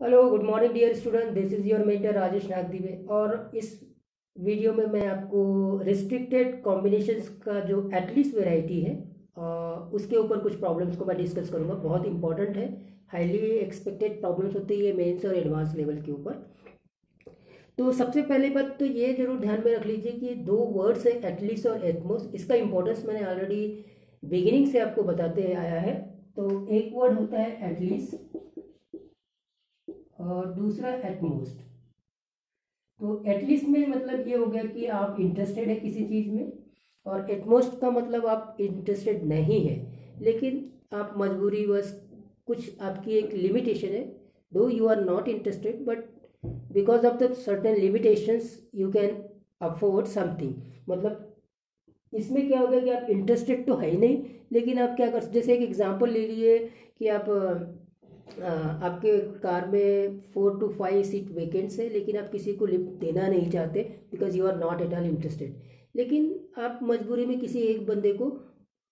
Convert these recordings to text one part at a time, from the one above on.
Hello good morning dear student this is your mentor Rajesh Nagdive और इस video में मैं आपको रिस्ट्रिक्टेड कॉम्बिनेशंस का जो एटलीस्ट वेराइटी है उसके ऊपर कुछ प्रॉब्लम्स को मैं डिस्कस करूँगा। बहुत इंपॉर्टेंट है। हाईली एक्सपेक्टेड प्रॉब्लम्स होती है मेन्स और एडवांस लेवल के ऊपर। तो सबसे पहले बात तो ये ज़रूर ध्यान में रख लीजिए कि दो वर्ड्स है एटलीस्ट और एटमोस इसका इंपॉर्टेंस मैंने ऑलरेडी बिगिनिंग से आपको बताते आया है। तो एक वर्ड होता है एटलीस्ट और दूसरा एटमोस्ट तो एटलीस्ट में मतलब ये हो गया कि आप इंटरेस्टेड है किसी चीज़ में, और एटमोस्ट का मतलब आप इंटरेस्टेड नहीं है, लेकिन आप मजबूरी बस कुछ आपकी एक लिमिटेशन है दो you are not interested but because of the certain limitations you can afford something मतलब इसमें क्या हो गया कि आप इंटरेस्टेड तो है ही नहीं, लेकिन आप क्या कर, जैसे एक एग्जांपल ले लिए कि आप आपके कार में four two five seat vacants है, लेकिन आप किसी को लिफ्ट देना नहीं चाहते because you are not at all interested लेकिन आप मजबूरी में किसी एक बंदे को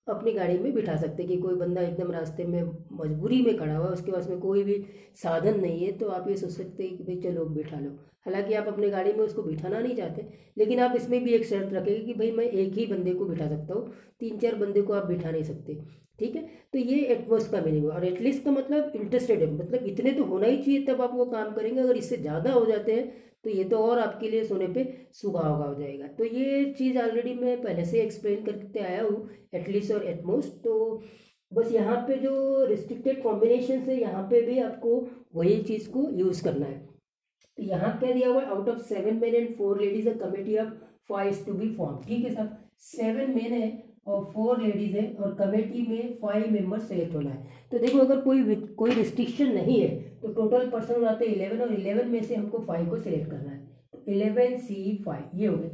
अपनी गाड़ी में बिठा सकते कि कोई बंदा एकदम रास्ते में मजबूरी में खड़ा हुआ है, उसके पास में कोई भी साधन नहीं है तो आप ये सोच सकते हैं कि भाई चलो बिठा लो। हालाँकि आप अपने गाड़ी में उसको बिठाना नहीं चाहते, लेकिन आप इसमें भी एक शर्त रखेंगे कि भाई मैं एक ही बंदे को बिठा सकता हूँ, तीन चार बंदे को आप बिठा नहीं सकते। ठीक है? तो ये एटमोस्ट का मीनिंग और एटलीस्ट का मतलब इंटरेस्टेड है। मतलब इतने तो होना ही चाहिए तब आप वो काम करेंगे। अगर इससे ज़्यादा हो जाते हैं तो ये तो और आपके लिए सोने पे सुबह होगा, हो जाएगा। तो ये चीज़ ऑलरेडी मैं पहले से एक्सप्लेन करते आया हूँ एटलीस्ट और एटमोस्ट तो बस यहाँ पे जो रिस्ट्रिक्टेड कॉम्बिनेशन है, यहाँ पे भी आपको वही चीज़ को यूज़ करना है। तो यहाँ क्या दिया हुआ out of seven men and four ladies a committee of five to be form ठीक है सर सेवन मेन है और फोर लेडीज़ है और कमेटी में फाइव मेंबर सेलेक्ट होना है। तो देखो, अगर कोई कोई रिस्ट्रिक्शन नहीं है तो टोटल पर्सन आते हैं इलेवन और इलेवन में से हमको फाइव को सिलेक्ट करना है। तो इलेवन सी फाइव ये हो गए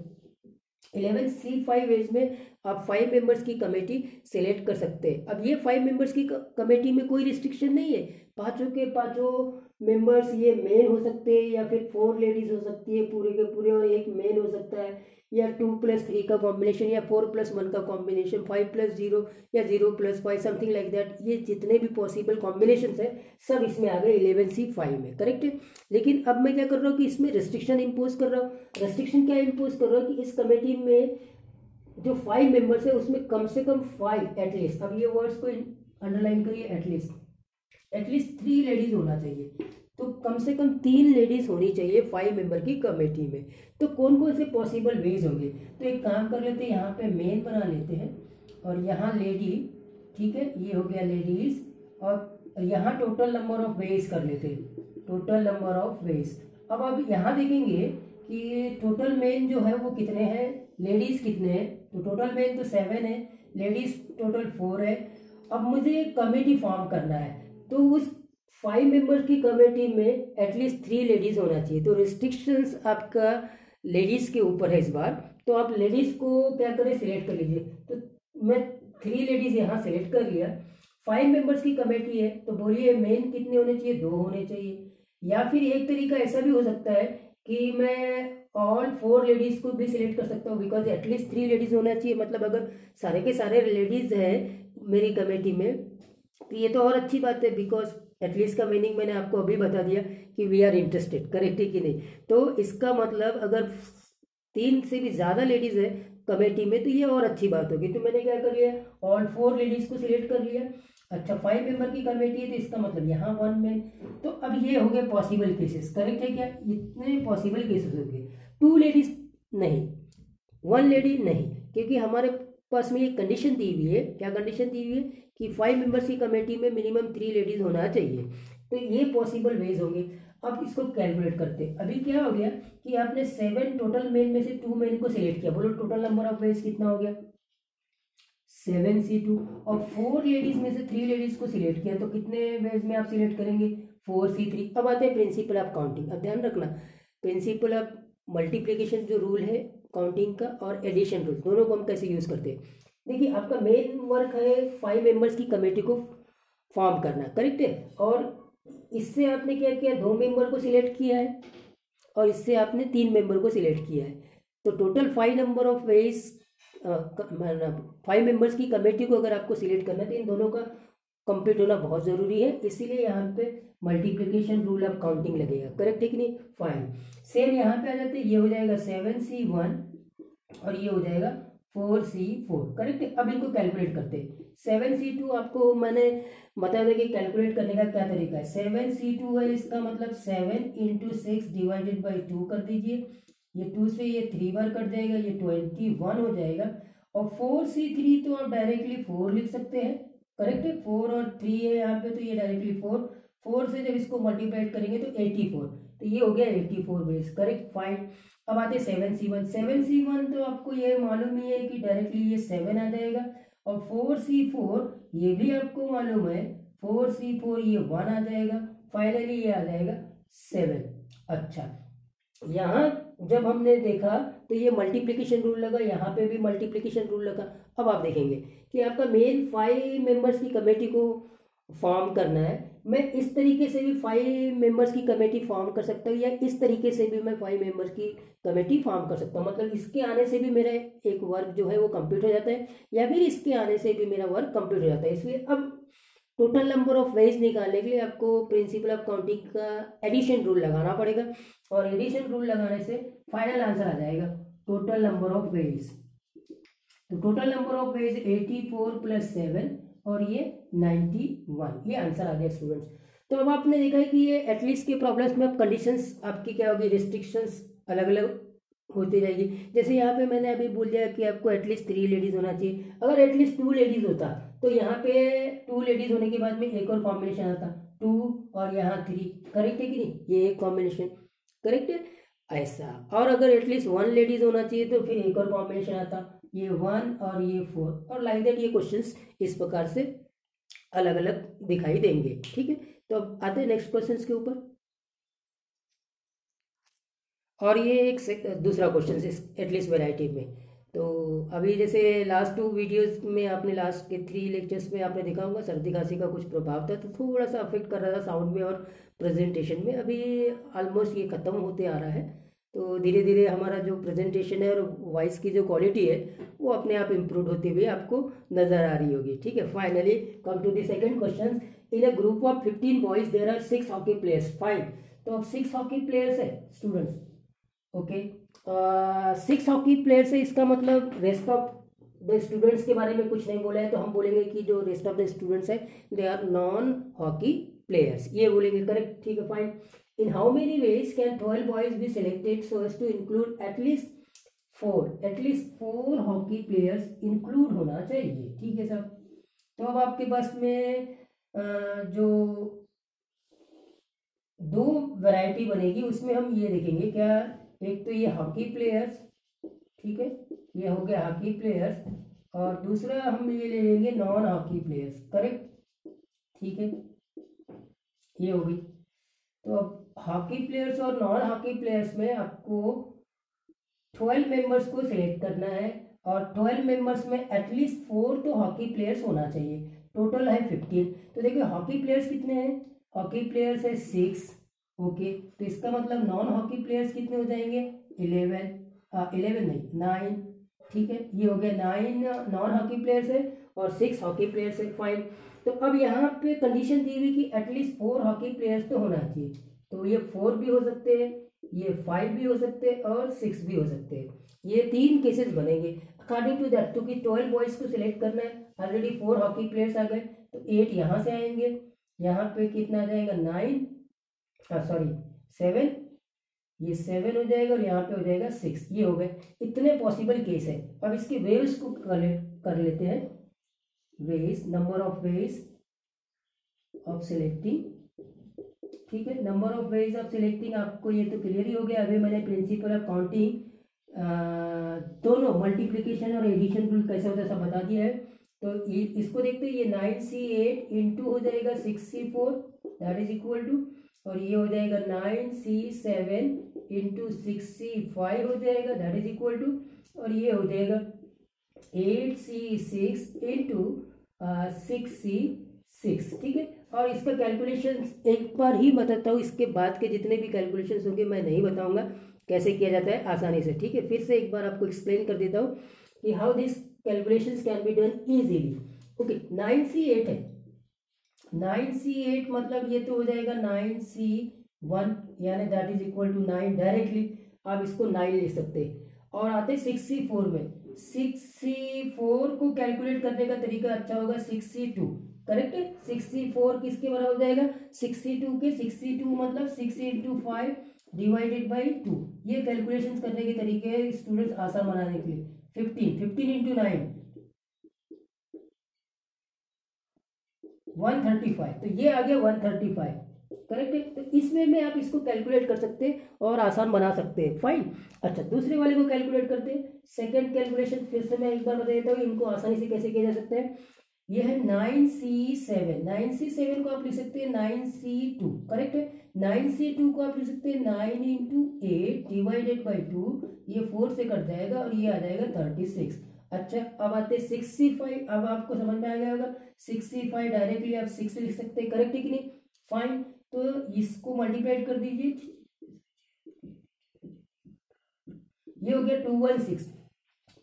इलेवन सी फाइव एज में आप फाइव मेंबर्स की कमेटी सेलेक्ट कर सकते हैं। अब ये फाइव मेंबर्स की कमेटी में कोई रिस्ट्रिक्शन नहीं है। पाँचों के पाँचों मेंबर्स ये मेन हो सकते हैं या फिर फोर लेडीज़ हो सकती है, पूरे के पूरे और एक मेन हो सकता है। या टू प्लस थ्री का कॉम्बिनेशन या फोर प्लस वन का कॉम्बिनेशन फाइव प्लस ज़ीरो या zero plus five something like that ये जितने भी पॉसिबल कॉम्बिनेशन है, सब इसमें आ गए इलेवन सी फाइव में करेक्ट है? लेकिन अब मैं क्या कर रहा हूँ कि इसमें रेस्ट्रिक्शन इम्पोज कर रहा हूँ। रेस्ट्रिक्शन क्या इम्पोज कर रहा हूँ कि इस कमेटी में जो फाइव मेंबर्स है, उसमें कम से कम फाइव एटलीस्ट अब ये वर्ड्स को अंडरलाइन करिए एटलीस्ट एटलीस्ट थ्री लेडीज़ होना चाहिए। तो कम से कम तीन लेडीज़ होनी चाहिए फाइव मेंबर की कमेटी में। तो कौन कौन से पॉसिबल वेज होंगे? तो एक काम कर लेते हैं, यहाँ पे मेन बना लेते हैं। और यहाँ लेडी ठीक है, ये हो गया लेडीज़ और यहाँ टोटल नंबर ऑफ़ वेज कर लेते हैं। टोटल नंबर ऑफ़ वेज अब अब यहाँ देखेंगे कि टोटल मेन जो है वो कितने हैं? लेडीज़ कितने हैं? तो टोटल मेन तो सेवन है। लेडीज़ टोटल फोर है। अब मुझे कमेटी फॉर्म करना है। तो उस फाइव मेंबर की कमेटी में एटलीस्ट थ्री लेडीज़ होना चाहिए। तो रिस्ट्रिक्शंस आपका लेडीज़ के ऊपर है इस बार। तो आप लेडीज़ को क्या करें? सिलेक्ट कर लीजिए। तो मैं थ्री लेडीज़ यहाँ सेलेक्ट कर लिया। फाइव मेंबर्स की कमेटी है तो बोलिए मेन कितने होने चाहिए? दो होने चाहिए। या फिर एक तरीका ऐसा भी हो सकता है कि मैं ऑल फोर लेडीज़ को भी सिलेक्ट कर सकता हूँ बिकॉज़ एटलीस्ट थ्री लेडीज़ होना चाहिए। मतलब अगर सारे के सारे लेडीज़ हैं मेरी कमेटी में तो ये तो और अच्छी बात है बिकॉज़ एटलीस्ट का मीनिंग मैंने आपको अभी बता दिया कि वी आर इंटरेस्टेड करेक्ट है कि नहीं? तो इसका मतलब अगर तीन से भी ज़्यादा लेडीज़ है कमेटी में तो ये और अच्छी बात होगी। तो मैंने क्या कर लिया? ऑल फोर लेडीज़ को सिलेक्ट कर लिया। अच्छा फाइव मेंबर की कमेटी है तो इसका मतलब यहाँ वन में तो अब ये हो गए पॉसिबल केसेस करेक्ट है क्या? इतने पॉसिबल केसेस हो गए। टू लेडीज़ नहीं वन लेडी नहीं, क्योंकि हमारे पास में ये कंडीशन दी हुई है। क्या कंडीशन दी हुई है? कि फाइव मेंबर्स की कमेटी में मिनिमम थ्री लेडीज़ होना चाहिए। तो ये पॉसिबल वेज होंगे। अब इसको कैलकुलेट करते हैं। अभी क्या हो गया कि आपने सेवन टोटल मेन में से टू मेन को सिलेक्ट किया। बोलो टोटल नंबर ऑफ़ वेज कितना हो गया? सेवन सी टू और फोर लेडीज़ में से थ्री लेडीज़ को सिलेक्ट किया तो कितने वेज में आप सिलेक्ट करेंगे? फोर सी थ्री अब आते हैं प्रिंसिपल ऑफ़ काउंटिंग अब ध्यान रखना। प्रिंसिपल ऑफ़ मल्टीप्लीकेशन जो रूल है काउंटिंग का और एडिशन रूल दोनों को हम कैसे यूज़ करते हैं? देखिए, आपका मेन वर्क है फाइव मेंबर्स की कमेटी को फॉर्म करना करेक्ट है? और इससे आपने क्या किया? दो मेंबर को सिलेक्ट किया है और इससे आपने तीन मेंबर को सिलेक्ट किया है। तो total five number of ways five members की कमेटी को अगर आपको सिलेक्ट करना है तो इन दोनों का कंप्लीट होना बहुत ज़रूरी है, इसीलिए यहाँ पे मल्टीप्लिकेशन रूल ऑफ़ काउंटिंग लगेगा करेक्ट है कि नहीं? फाइन सेम यहाँ पे आ जाते ये हो जाएगा सेवन सी वन और ये हो जाएगा फोर सी फोर करेक्ट है? अब इनको कैलकुलेट करते हैं। सेवन सी टू आपको मैंने बताया दें कि कैलकुलेट करने का क्या तरीका है? सेवन सी टू है, इसका मतलब seven into six divided by two कर दीजिए। ये टू से ये थ्री बार कट जाएगा, ये ट्वेंटी वन हो जाएगा। और फोर सी थ्री तो आप डायरेक्टली फोर लिख सकते हैं। करेक्ट है? फोर और थ्री है यहाँ पे तो ये डायरेक्टली फोर फोर से जब इसको मल्टीप्लाइड करेंगे तो एटी फोर तो ये हो गया eighty four ways correct fine अब आते हैं seven C one seven C one तो आपको ये मालूम ही है कि डायरेक्टली ये सेवन आ जाएगा. और फोर सी फोर ये भी आपको मालूम है फोर सी फोर ये वन आ जाएगा. फाइनली ये आ जाएगा सेवन अच्छा. यहाँ जब हमने देखा तो ये मल्टीप्लिकेशन रूल लगा, यहाँ पे भी मल्टीप्लिकेशन रूल लगा। अब आप देखेंगे कि आपका मेन फाइव मेंबर्स की कमेटी को फॉर्म करना है। मैं इस तरीके से भी फाइव मेंबर्स की कमेटी फॉर्म कर सकता हूँ, या इस तरीके से भी मैं फाइव मेंबर्स की कमेटी फॉर्म कर सकता हूँ। मतलब इसके आने से भी मेरा एक वर्क जो है वो कंप्लीट हो जाता है, या फिर इसके आने से भी मेरा वर्क कंप्लीट हो जाता है। इसलिए अब टोटल नंबर ऑफ़ वेज निकालने के लिए आपको प्रिंसिपल ऑफ़ काउंटिंग का एडिशन रूल लगाना पड़ेगा। और एडिशन रूल लगाने से फाइनल आंसर आ जाएगा. टोटल नंबर ऑफ़ वेज तो total number of ways eighty four plus seven और ये नाइन्टी वन ये आंसर आ गया स्टूडेंट्स तो अब आपने देखा कि ये एटलीस्ट के प्रॉब्लम्स में अब कंडीशंस आपकी क्या होगी? रिस्ट्रिक्शंस अलग अलग होती जाएगी. जैसे यहाँ पे मैंने अभी बोल दिया कि आपको एटलीस्ट थ्री लेडीज़ होना चाहिए. अगर एटलीस्ट टू लेडीज़ होता तो यहाँ पे टू लेडीज़ होने के बाद में एक और कॉम्बिनेशन आता. टू और यहाँ थ्री करेक्ट है कि नहीं? ये एक कॉम्बिनेशन करेक्ट है? ऐसा। और अगर एटलीस्ट वन लेडीज़ होना चाहिए तो फिर एक और कॉम्बिनेशन आता। ये वन और ये फोर और लाइक दैट ये क्वेश्चंस इस प्रकार से अलग अलग दिखाई देंगे। ठीक है? तो अब आते हैं नेक्स्ट क्वेश्चन के ऊपर। और ये एक दूसरा क्वेश्चन एटलीस्ट वेराइटी में। तो अभी जैसे लास्ट टू वीडियोस में आपने लास्ट के थ्री लेक्चर्स में आपने देखा होगा, सर्दी खांसी का कुछ प्रभाव था तो थोड़ा सा अफेक्ट कर रहा था साउंड में और प्रेजेंटेशन में। अभी ऑलमोस्ट ये ख़त्म होते आ रहा है। तो धीरे धीरे हमारा जो प्रेजेंटेशन है और वॉइस की जो क्वालिटी है, वो अपने आप इम्प्रूव होते हुए आपको नज़र आ रही होगी। ठीक है finally come to the second question in a group of fifteen boys there are six hockey players five तो अब सिक्स हॉकी प्लेयर्स है students okay six hockey players है, इसका मतलब रेस्ट ऑफ़ द स्टूडेंट्स के बारे में कुछ नहीं बोला है तो हम बोलेंगे कि जो रेस्ट ऑफ़ द स्टूडेंट्स है they are non hockey players ये बोलेंगे करेक्ट ठीक है fine in how many ways can twelve boys be selected so as to include at least four at least four hockey players include होना चाहिए। ठीक है sir तो अब आपके पास में जो दो वैरायटी बनेगी, उसमें हम ये देखेंगे, क्या एक तो ये हॉकी प्लेयर्स ठीक है? ये हो गया हॉकी प्लेयर्स और दूसरा हम ये ले लेंगे नॉन हॉकी प्लेयर्स करेक्ट ठीक है? ये हो गई। तो अब हॉकी प्लेयर्स और नॉन हॉकी प्लेयर्स में आपको ट्वेल्व मेंबर्स को सिलेक्ट करना है और ट्वेल्व मेंबर्स में एटलीस्ट फोर तो हॉकी प्लेयर्स होना चाहिए। टोटल है फिफ्टीन तो देखिए हॉकी प्लेयर्स कितने हैं? हॉकी प्लेयर्स है सिक्स ओके तो इसका मतलब नॉन हॉकी प्लेयर्स कितने हो जाएँगे? इलेवन इलेवन नहीं नाइन ठीक है, ये हो गया नाइन नॉन हॉकी प्लेयर्स है और सिक्स हॉकी प्लेयर्स है फाइव तो अब यहाँ पे कंडीशन दी हुई कि एटलीस्ट फोर हॉकी प्लेयर्स तो होना चाहिए। तो ये फोर भी हो सकते हैं, ये फाइव भी हो सकते हैं और सिक्स भी हो सकते हैं। ये तीन केसेस बनेंगे। अकॉर्डिंग टू दैट क्योंकि ट्वेल्व बॉयज़ को सिलेक्ट करना है ऑलरेडी फोर हॉकी प्लेयर्स आ गए तो एट यहाँ से आएँगे। यहाँ पे कितना आ जाएगा? नाइन सॉरी सेवन ये सेवन हो जाएगा और यहाँ पे हो जाएगा सिक्स ये हो गए. इतने पॉसिबल केस है. अब इसके वेव्स को कर लेते हैं. Ways number of ways of selecting ठीक है? Number of ways of selecting आपको ये तो क्लियर ही हो गया. अभी मैंने प्रिंसिपल ऑफ़ काउंटिंग दोनों मल्टीप्लीकेशन और एडिशन रूल कैसे होता है सब बता दिया है. तो इसको देखते हैं. ये नाइन सी एट इंटू हो जाएगा six C four that is equal to और ये हो जाएगा nine C seven into six C five हो जाएगा दैट इज़ इक्वल टू और ये हो जाएगा eight C six into six C six, ठीक है? और इसका कैलकुलेशन एक बार ही बताता हूँ, इसके बाद के जितने भी कैलकुलेशन होंगे मैं नहीं बताऊँगा, कैसे किया जाता है आसानी से, ठीक है? फिर से एक बार आपको एक्सप्लेन कर देता हूँ कि how this calculation can be done easily okay nine C eight है नाइन सी एट मतलब ये तो हो जाएगा नाइन सी वन, यानी that is equal to nine directly आप इसको नाइन ले सकते और आते सिक्स सी फोर में। सिक्स सी फोर को कैलकुलेट करने का तरीका अच्छा होगा सिक्स सी टू करेक्ट है? सिक्स सी फोर किसके बराबर हो जाएगा? सिक्स सी टू के। सिक्स सी टू मतलब six into five divided by two ये कैलकुलेशन करने के तरीके स्टूडेंट्स आसान बनाने के लिए। Fifteen fifteen into nine one thirty five. तो ये आ गया वन थर्टी फाइव। करेक्ट है? तो इस वे में आप इसको कैलकुलेट कर सकते हैं और आसान बना सकते हैं। फाइन अच्छा दूसरे वाले को कैलकुलेट करते हैं। सेकेंड कैलकुलेशन फिर से मैं एक बार बता देता हूँ, इनको आसानी से कैसे किया जा सकता है। ये है nine C seven nine C seven को आप लिख सकते हैं नाइन सी टू करेक्ट है? नाइन सी टू को आप लिख सकते हैं nine into eight divided by two ये फोर से कट जाएगा और ये आ जाएगा थर्टी सिक्स अच्छा अब आते सिक्सटी फाइव अब आपको समझ में आ गया होगा सिक्सटी फाइव डायरेक्टली आप सिक्स लिख सकते हैं करेक्ट है कि नहीं? फाइन तो इसको मल्टीप्लाइड कर दीजिए। ये हो गया टू वन सिक्स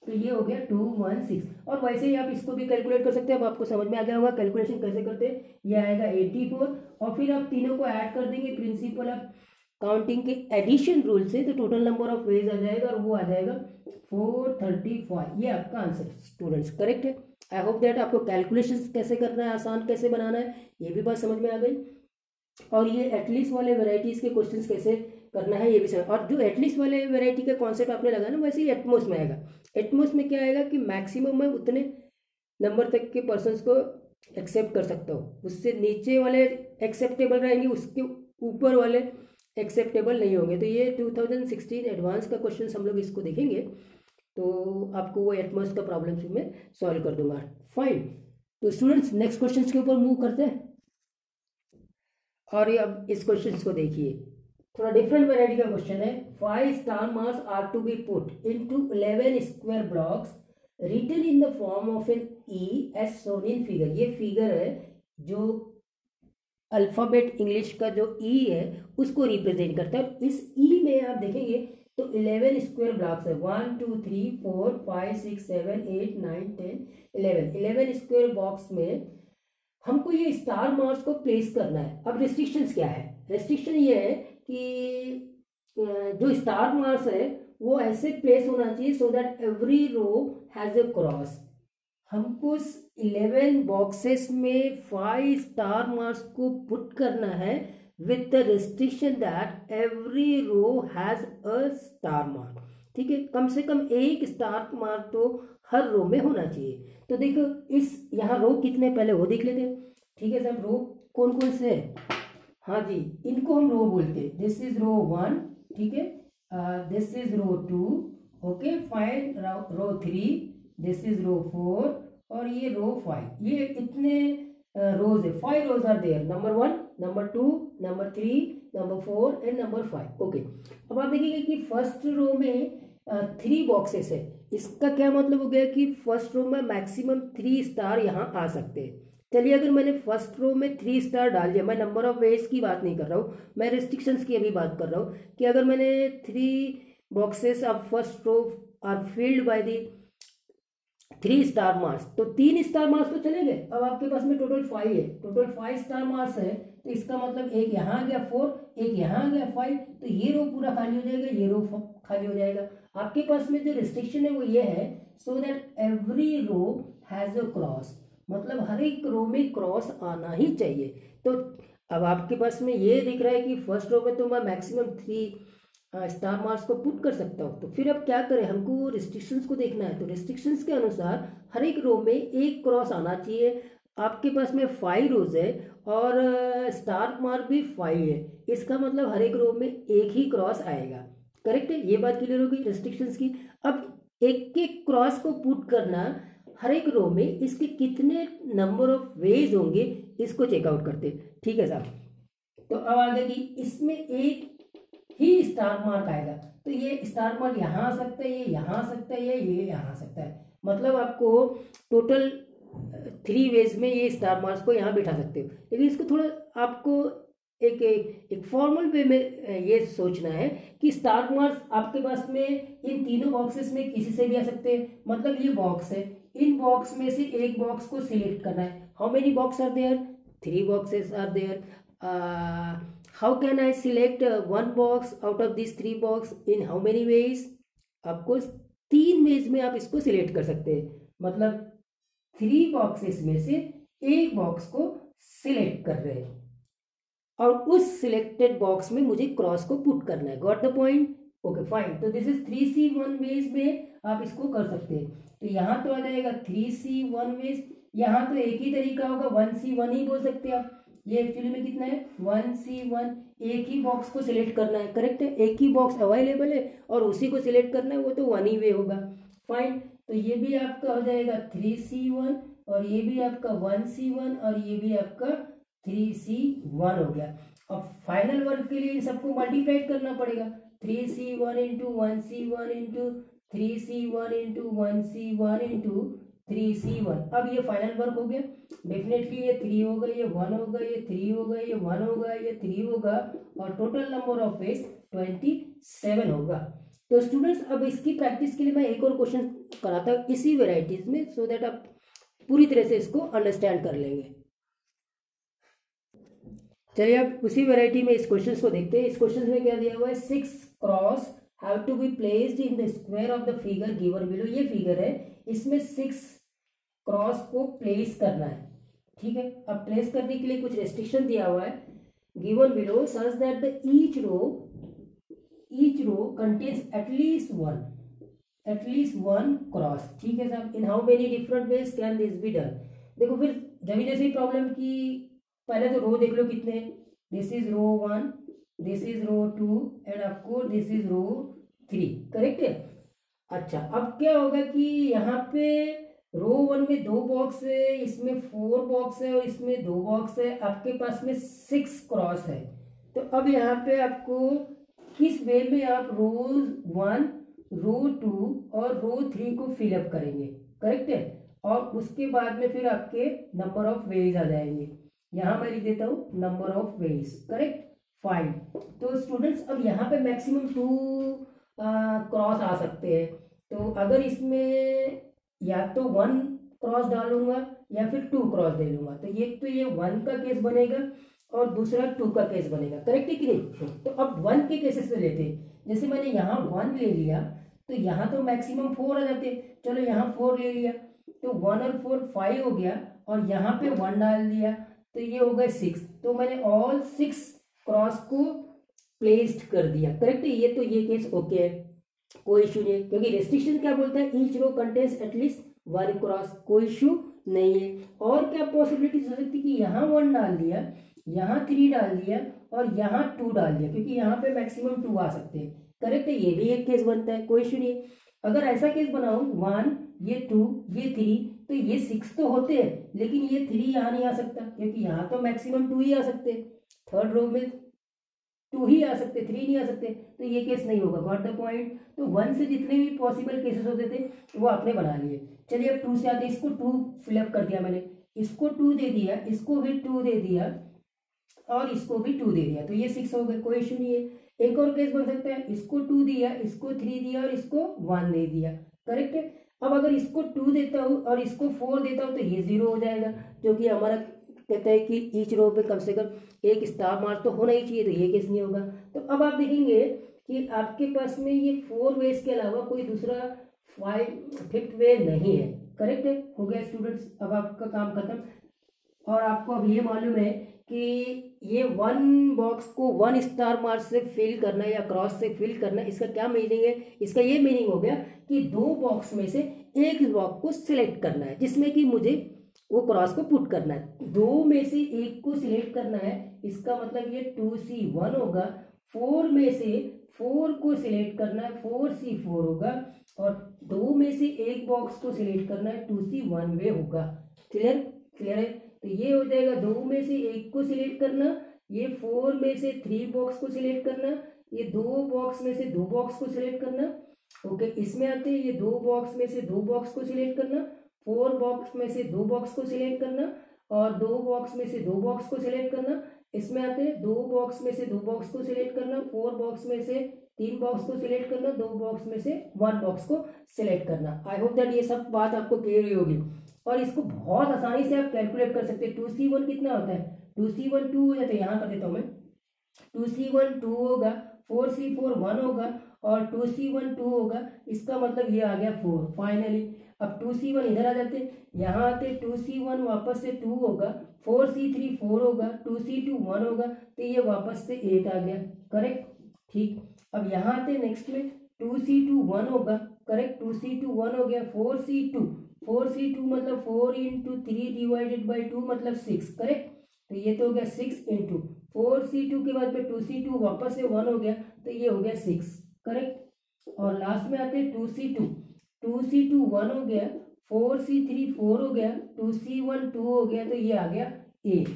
तो ये हो गया टू वन सिक्स और वैसे ही आप इसको भी कैलकुलेट कर सकते हैं, अब आपको समझ में आ गया होगा कैलकुलेशन कैसे करते हैं? ये आएगा एट्टी फोर और फिर आप तीनों को ऐड कर देंगे प्रिंसिपल ऑफ़ काउंटिंग के एडिशन रूल से तो टोटल नंबर ऑफ़ वेज आ जाएगा और वो आ जाएगा फोर थर्टी फाइव ये आपका आंसर स्टूडेंट्स करेक्ट है? आई होप दैट आपको कैलकुलेशन कैसे करना है, आसान कैसे बनाना है, ये भी बात समझ में आ गई। और ये एटलीस्ट वाले वेराइटीज़ के क्वेश्चंस कैसे करना है, ये भी समझ और जो एटलीस्ट वाले वेराइटी का कॉन्सेप्ट आपने लगाया ना, वैसे ही एटमोस में आएगा। एटमोस में क्या आएगा कि मैक्सिमम मैं उतने नंबर तक के पर्सन को एक्सेप्ट कर सकता हूँ। उससे नीचे वाले एक्सेप्टेबल रहेंगे, उसके ऊपर वाले एक्सेप्टेबल नहीं होंगे। तो ये 2016 एडवांस का क्वेश्चन हम लोग इसको देखेंगे। तो आपको वो एटमोस का प्रॉब्लम मैं सॉल्व कर दूँगा। फाइन तो स्टूडेंट्स नेक्स्ट क्वेश्चन के ऊपर मूव करते हैं। और ये अब इस क्वेश्चन को देखिए। थोड़ा डिफरेंट वेराइटी का क्वेश्चन है। Five star marks are to be put into eleven square blocks written in the form of N E S shown in figure ये फिगर है जो अल्फ़ाबेट इंग्लिश का जो ई e है, उसको रिप्रेजेंट करता है। इस ई e में आप देखेंगे तो इलेवन स्क्वायर ब्लॉक्स है। One two three four five six seven eight nine ten eleven eleven square box में हमको ये स्टार मार्क्स को प्लेस करना है। अब रिस्ट्रिक्शंस क्या है? रिस्ट्रिक्शन ये है कि जो स्टार मार्क्स है, वो ऐसे प्लेस होना चाहिए so that every row has a cross हमको इलेवन बॉक्सेस में फाइव स्टार मार्क्स को पुट करना है with the restriction that every row has a star mark ठीक है? कम से कम एक स्टार मार्क तो हर रो में होना चाहिए। तो देखो, इस यहाँ रो कितने पहले वो देख लेते ठीक है सर रो कौन कौन से है? हाँ जी, इनको हम रो बोलते हैं। दिस इज़ रो वन ठीक है? This is row two okay five row three this is row four और ये रो फाइव ये इतने रोज है. Five rows are there number one number two number three number four and number five okay अब आप देखिए कि first रो में थ्री बॉक्सेस है. इसका क्या मतलब हो गया कि फ़र्स्ट रो में मैक्सिमम थ्री स्टार यहाँ आ सकते हैं. चलिए अगर मैंने फ़र्स्ट रो में थ्री स्टार डाल दिया, मैं नंबर ऑफ़ वेज की बात नहीं कर रहा हूँ. मैं रिस्ट्रिक्शंस की अभी बात कर रहा हूँ कि अगर मैंने three boxes of first row are filled by the three star marks तो तीन स्टार मार्क्स तो चले गए। अब आपके पास में टोटल फाइव है। टोटल फाइव स्टार मार्क्स है तो इसका मतलब एक यहाँ गया फोर एक यहाँ गया फाइव तो ये रो पूरा खाली हो जाएगा, ये रो खाली हो जाएगा। आपके पास में जो रिस्ट्रिक्शन है वो ये है so that every row has a cross मतलब हर एक रो में क्रॉस आना ही चाहिए। तो अब आपके पास में ये दिख रहा है कि फ़र्स्ट रो में तो मैं मैक्सिमम थ्री स्टार मार्क्स को पुट कर सकता हूँ। तो फिर अब क्या करें? हमको रिस्ट्रिक्शंस को देखना है। तो रिस्ट्रिक्शंस के अनुसार हर एक रो में एक क्रॉस आना चाहिए। आपके पास में फाइव रोज है और स्टार मार्क भी फाइव है। इसका मतलब हर एक रो में एक ही क्रॉस आएगा। करेक्ट है? ये बात क्लियर होगी रिस्ट्रिक्शंस की। अब एक एक क्रॉस को पुट करना, हर एक रो में इसके कितने नंबर ऑफ़ वेज होंगे, इसको चेकआउट करते ठीक है साहब? तो अब आगे की इसमें एक ही स्टार मार्क आएगा। तो ये स्टार मार्क यहाँ आ सकता है, ये यहाँ आ सकता है, ये यहाँ आ सकता है। मतलब आपको टोटल थ्री वेज में ये स्टार मार्क्स को यहाँ बैठा सकते हो। लेकिन इसको थोड़ा आपको एक एक एक फॉर्मल वे में ये सोचना है कि स्टार मार्क्स आपके पास में इन तीनों बॉक्सेस में किसी से भी आ सकते हैं। मतलब ये बॉक्स है। इन बॉक्स में से एक बॉक्स को सिलेक्ट करना है। How many box are there three boxes are there can i select uh, one box out of these three box in how many ways? आपको तीन वेज में आप इसको सिलेक्ट कर सकते हैं। मतलब थ्री बॉक्सेस में से एक बॉक्स को सिलेक्ट कर रहे हैं। और उस सिलेक्टेड बॉक्स में मुझे क्रॉस को पुट करना है। Got the point okay fine तो this is three C one ways में आप इसको कर सकते हैं। तो यहाँ तो आ जाएगा थ्री सी वन वेज यहाँ तो एक ही तरीका होगा। वन सी वन ही बोल सकते हैं आप। ये एक्चुअली में कितना है? वन सी वन एक ही बॉक्स को सिलेक्ट करना है करेक्ट है? एक ही बॉक्स अवेलेबल है और उसी को सिलेक्ट करना है, वो तो वन ही वे होगा। फाइन तो ये भी आपका हो जाएगा थ्री सी वन और ये भी आपका वन सी वन और ये भी आपका थ्री सी वन हो गया। अब फाइनल वर्क के लिए सबको मल्टीप्लाइड करना पड़ेगा। Three C one into one C one into three C one into one C one into three C one अब ये फाइनल वर्क हो गया। डेफिनेटली ये थ्री होगा ये वन होगा ये थ्री होगा ये वन होगा ये थ्री होगा और total number of face twenty seven होगा। तो स्टूडेंट्स अब इसकी प्रैक्टिस के लिए मैं एक और क्वेश्चन कराता हूँ इसी वेराइटीज में सो so दैट आप पूरी तरह से इसको अंडरस्टैंड कर लेंगे। चलिए अब उसी वेराइटी में इस क्वेश्चन को देखते हैं। इस क्वेश्चन में क्या दिया हुआ है? Six cross have to be placed in the square of the figure given below ये फिगर है, इसमें सिक्स क्रॉस को प्लेस करना है। ठीक है? अब प्लेस करने के लिए कुछ रेस्ट्रिक्शन दिया हुआ है। Given below such that each row each row contains at least one at least one cross ठीक है साहब? In how many different ways can this be done देखो फिर, जब जैसे प्रॉब्लम की, पहले तो रो देख लो कितने। This is row one this is row two and आपको this is row three correct है? अच्छा अब क्या होगा कि यहाँ पे रो वन में दो बॉक्स है, इसमें फोर बॉक्स है और इसमें दो बॉक्स है, आपके पास में सिक्स क्रॉस है। तो अब यहाँ पे आपको किस वे में आप रो वन रो टू और रो थ्री को फिलअप करेंगे? करेक्ट है? और उसके बाद में फिर आपके नंबर ऑफ़ वेज आ जाएँगे। यहाँ मैं लिख देता हूँ number of ways correct five तो स्टूडेंट्स अब यहाँ पे मैक्सिमम टू क्रॉस आ सकते हैं। तो अगर इसमें या तो वन क्रॉस डालूँगा या फिर टू क्रॉस दे लूँगा तो ये तो ये वन का केस बनेगा और दूसरा टू का केस बनेगा। करेक्ट है कि नहीं? तो अब वन के केसेस में लेते जैसे मैंने यहाँ वन ले लिया तो यहाँ तो मैक्सिमम फोर आ जाते चलो यहाँ फोर ले लिया। तो वन और फोर फाइव हो गया और यहाँ पे वन डाल दिया। तो ये हो गए सिक्स तो मैंने ऑल सिक्स क्रॉस को प्लेस्ड कर दिया। करेक्ट ये तो ये केस ओके है। कोई इशू नहीं है। क्योंकि रेस्ट्रिक्शन क्या बोलता है? Each row contains at least one cross कोई इशू नहीं है। और क्या पॉसिबिलिटी हो सकती है कि यहाँ वन डाल दिया, यहाँ थ्री डाल दिया और यहाँ टू डाल दिया? क्योंकि यहाँ पे मैक्सिमम टू आ सकते हैं। करेक्ट है, ये भी एक केस बनता है। कोई इशू नहीं है। अगर ऐसा केस बनाऊ वन ये टू ये थ्री तो ये सिक्स तो होते हैं, लेकिन ये थ्री यहाँ नहीं आ सकता, क्योंकि यहाँ तो मैक्सिमम टू ही आ सकते हैं। थर्ड रो में टू ही आ सकते, थ्री नहीं आ सकते तो ये केस नहीं होगा। गॉट द पॉइंट तो वन से जितने भी पॉसिबल केसेस होते थे, वो आपने बना लिए। चलिए अब टू से आते इसको टू फिलअप कर दिया मैंने। इसको टू दे दिया, इसको भी टू दे दिया, और इसको भी टू दे दिया। तो ये सिक्स हो गए कोई इशू नहीं है। एक और केस बन सकता है। इसको टू दिया, इसको थ्री दिया, और इसको वन दे दिया। करेक्ट है? अब अगर इसको टू देता हूँ और इसको फोर देता हूँ तो ये ज़ीरो हो जाएगा, जो कि हमारा कहता है कि ईच रो पे कम से कम एक स्टार मार्क तो होना ही चाहिए तो ये केस नहीं होगा? तो अब आप देखेंगे कि आपके पास में ये फोर वेज के अलावा कोई दूसरा फाइव फिफ्थ वे नहीं है। करेक्ट है? हो गया स्टूडेंट्स अब आपका काम खत्म। और आपको अब ये मालूम है कि ये वन बॉक्स को वन स्टार मार्क से फिल करना या क्रॉस से फिल करना, इसका क्या मीनिंग है? इसका ये मीनिंग हो गया कि दो बॉक्स में से एक बॉक्स को सिलेक्ट करना है, जिसमें कि मुझे वो क्रॉस को पुट करना है। दो में से एक को सिलेक्ट करना है, इसका मतलब ये टू सी वन होगा। फोर में से फोर को सिलेक्ट करना है फोर सी फोर होगा। और दो में से एक बॉक्स को सिलेक्ट करना है टू सी वन वे होगा। क्लियर क्लियर है? तो ये हो जाएगा दो में से एक को सिलेक्ट करना, ये फोर में से थ्री बॉक्स को सिलेक्ट करना, ये दो बॉक्स में से दो बॉक्स को सिलेक्ट करना। ओके इसमें आते हैं, ये दो बॉक्स में से दो बॉक्स को सिलेक्ट करना। फोर बॉक्स में से दो बॉक्स को सिलेक्ट करना और दो बॉक्स में से दो बॉक्स को सिलेक्ट करना। इसमें आते हैं, दो बॉक्स में से दो बॉक्स को सिलेक्ट करना, फोर बॉक्स में से तीन बॉक्स को सिलेक्ट करना, दो बॉक्स में से वन बॉक्स को सिलेक्ट करना। आई होप दैट ये सब बात आपको क्लियर हुई होगी। और इसको बहुत आसानी से आप कैलकुलेट कर सकते हैं। टू सी वन कितना होता है? टू सी वन टू हो जाता है, यहाँ कर देता हूँ मैं। टू सी वन टू होगा, फोर सी फोर वन होगा और टू सी वन टू होगा, इसका मतलब ये आ गया फोर। फाइनली अब टू सी वन इधर आ जाते यहाँ आते टू सी वन वापस से टू होगा फोर सी थ्री फोर होगा टू सी टू वन होगा तो ये वापस से एट आ गया। करेक्ट ठीक। अब यहाँ आते नेक्स्ट में टू सी टू वन होगा correct two C two one हो गया four C two four C two मतलब four into three divided by two मतलब सिक्स करेक्ट तो ये तो हो गया six into four C two के बाद टू सी टू वापस से वन हो गया तो ये हो गया सिक्स करेक्ट और लास्ट में आते हैं two C two two C two one हो गया, फोर सी थ्री फोर हो गया, टू सी वन टू हो गया तो ये आ गया एट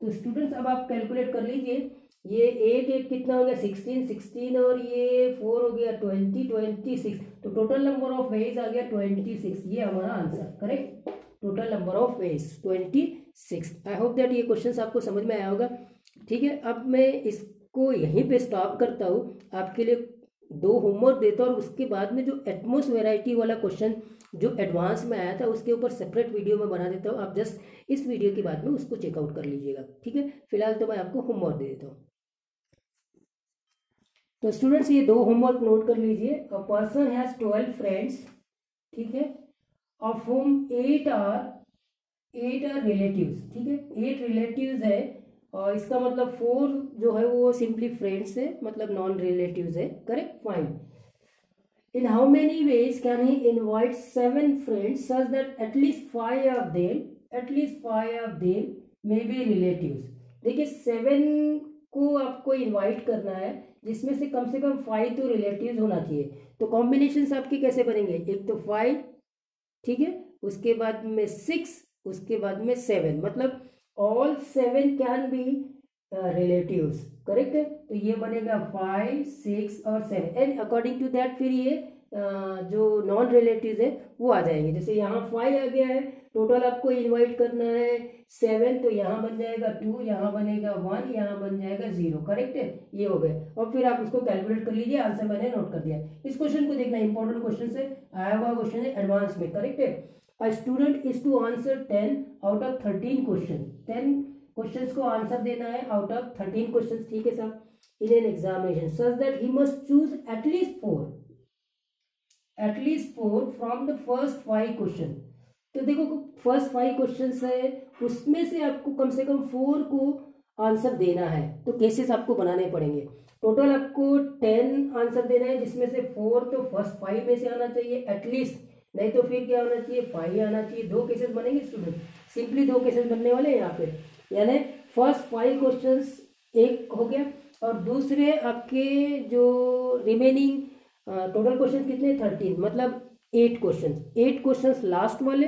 तो स्टूडेंट्स अब आप कैलकुलेट कर लीजिए, ये एट एट कितना हो गया? सिक्सटीन सिक्सटीन और ये फोर हो गया ट्वेंटी ट्वेंटी सिक्स तो टोटल नंबर ऑफ़ वेज आ गया ट्वेंटी सिक्स ये हमारा answer correct total number of ways twenty six I hope that ये क्वेश्चन आपको समझ में आया होगा। ठीक है, अब मैं इसको यहीं पे स्टॉप करता हूँ। आपके लिए दो होमवर्क देता हूँ और उसके बाद में जो एटमोस वेराइटी वाला क्वेश्चन जो एडवांस में आया था, उसके ऊपर सेपरेट वीडियो में बना देता हूँ। आप जस्ट इस वीडियो के बाद में उसको चेकआउट कर लीजिएगा, ठीक है? फ़िलहाल तो मैं आपको होमवर्क दे देता हूँ। तो स्टूडेंट्स ये दो होमवर्क नोट कर लीजिए। A person has twelve friends ठीक है? Of home eight are eight are relatives ठीक है? एट रिलेटिव्स है और इसका मतलब फोर जो है वो सिंपली फ्रेंड्स है मतलब नॉन रिलेटिव्स है correct fine in how many ways can he invite seven friends such that at least five of them at least five of them may be relatives देखिए seven को आपको invite करना है, जिसमें से कम से कम फाइव तो रिलेटिव होना चाहिए। तो कॉम्बिनेशन आपके कैसे बनेंगे? एक तो फाइव ठीक है? उसके बाद में सिक्स उसके बाद में सेवन मतलब all seven can be relatives correct है तो ये बनेगा फाइव सिक्स और seven and according to that फिर ये जो नॉन रिलेटिव है, वो आ जाएँगे. जैसे यहाँ फाइव आ गया है टोटल आपको इनवाइट करना है सेवन तो यहाँ बन जाएगा टू यहाँ बनेगा वन यहाँ बन जाएगा ज़ीरो करेक्ट है? ये हो गए और फिर आप उसको कैलकुलेट कर लीजिए आंसर मैंने नोट कर दिया. इस क्वेश्चन को देखना इंपॉर्टेंट क्वेश्चन है. आया हुआ क्वेश्चन है एडवांस में करेक्ट है? A student is to answer ten out of thirteen question ten question को आंसर देना है आउट ऑफ़ थर्टीन क्वेश्चन ठीक है sir in an examination such that he must choose at least four at least four from the first five question तो देखो first five question है, उसमें से आपको कम से कम फोर को आंसर देना है। तो केसेस आपको बनाने पड़ेंगे। टोटल आपको टेन आंसर देना है, जिसमें से फोर तो फ़र्स्ट फाइव में से आना चाहिए एटलीस्ट नहीं तो फिर क्या होना चाहिए? फाइव आना चाहिए। दो केसेस बनेंगे स्टूडेंट सिंपली दो केसेस बनने वाले हैं यहाँ पे। यानी फ़र्स्ट फाइव क्वेश्चन एक हो गया और दूसरे आपके जो रिमेनिंग टोटल क्वेश्चन कितने? थर्टीन मतलब eight question eight question last वाले।